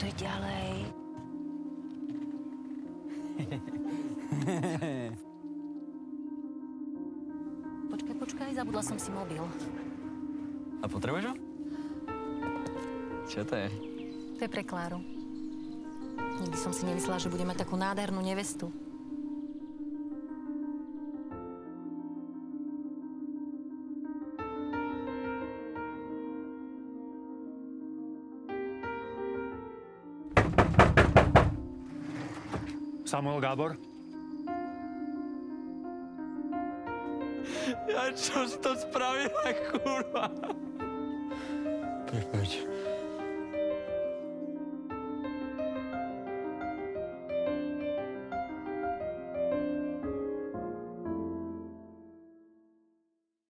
to je ďalej? počkaj, počkaj, zabudla som si mobil. A potrebuješ ho? Čo to je? To je pre Kláru. Nikdy som si nemyslela, že bude mať takú nádhernú nevestu. Samuel Gábor? Ja čo si to spravila, kurva? Prepač.